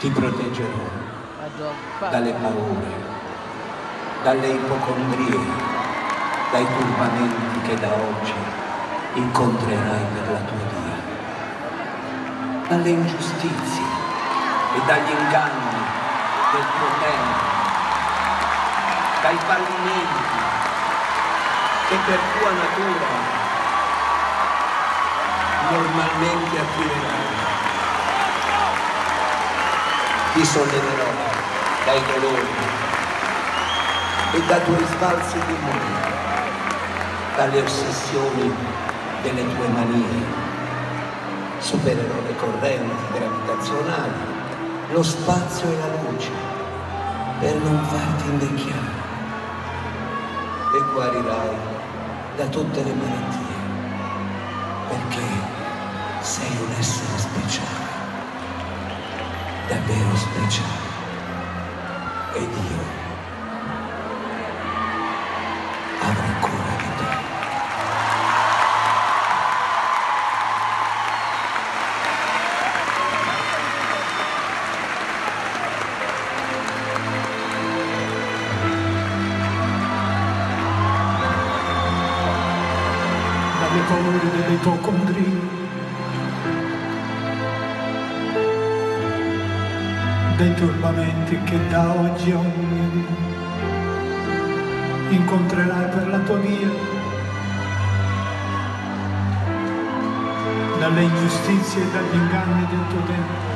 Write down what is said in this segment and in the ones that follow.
ti proteggerò dalle paure, dalle ipocondrie, dai turbamenti che da oggi incontrerai per la tua via, dalle ingiustizie e dagli inganni del tuo tempo, dai fallimenti che per tua natura normalmente attirerai ti solleverò dai dolori e dai tuoi sbalzi di mondo, dalle ossessioni delle tue manie. Supererò le correnti gravitazionali, lo spazio e la luce per non farti invecchiare. E guarirai da tutte le malattie perché sei un essere speciale davvero speciale. Ed io avrò cura di te. Dalle paure delle ipocondrie dei turbamenti che da oggi a ogni incontrerai per la tua via, dalle ingiustizie e dagli inganni del tuo tempo.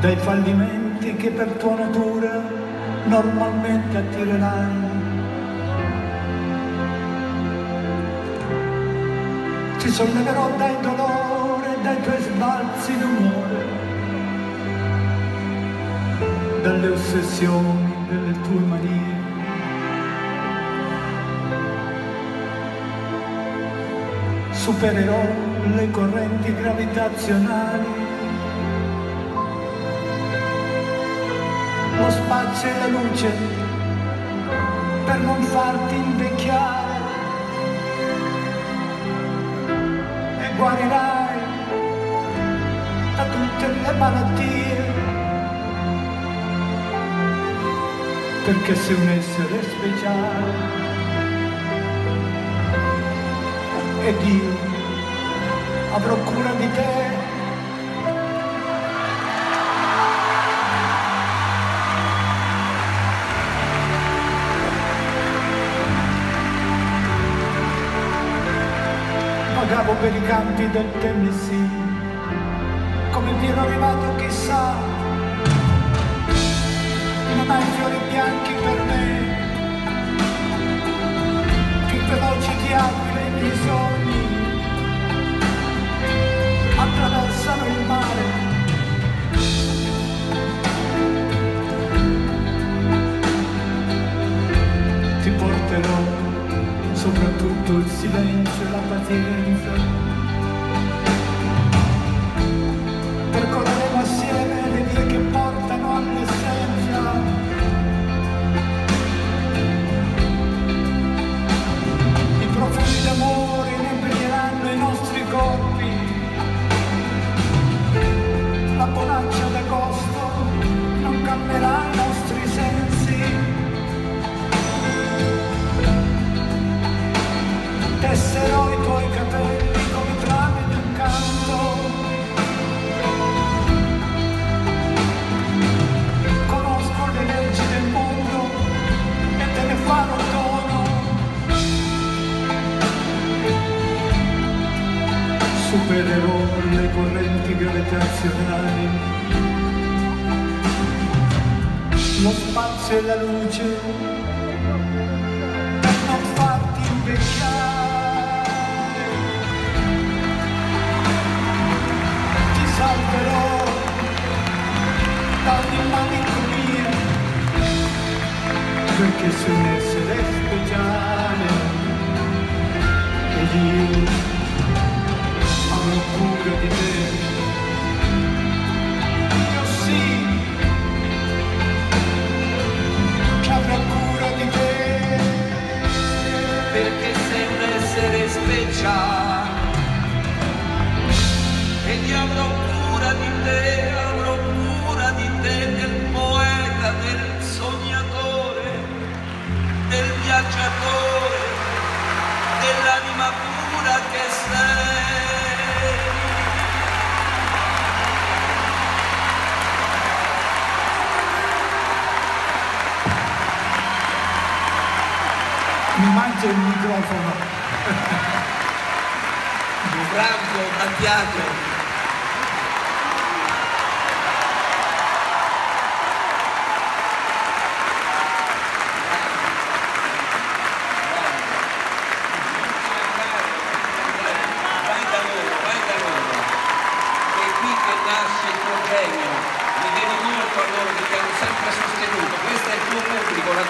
dai fallimenti che per tua natura normalmente attirerai ti solleverò dai dolori dai tuoi sbalzi d'umore, dalle ossessioni delle tue manie. Supererò le correnti gravitazionali, lo spazio e la luce per non farti invecchiare guarirai da tutte le malattie, perché sei un essere speciale ed io avrò cura di te. Vagavo per i campi del Tennessee, come mi ero arrivato chissà, non hai fiori bianchi per me, più veloci di aquile i miei sogni, soprattutto il silenzio e la pazienza. Supererò le correnti gravitazionali, lo spazio e la luce per non farti invecchiare. Ti salverò da ogni malinconia, perché sei un essere speciale ed io spinge il microfono. Franco Battiato.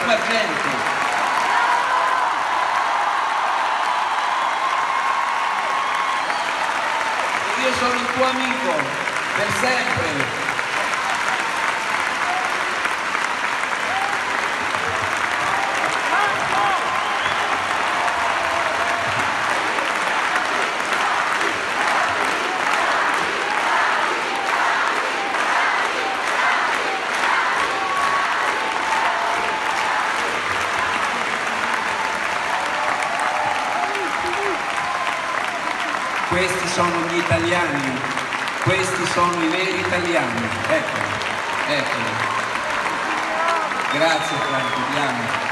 Vai sono il tuo amico per sempre. Questi sono gli italiani, questi sono i veri italiani. Eccoli, eccoli. Grazie Franco.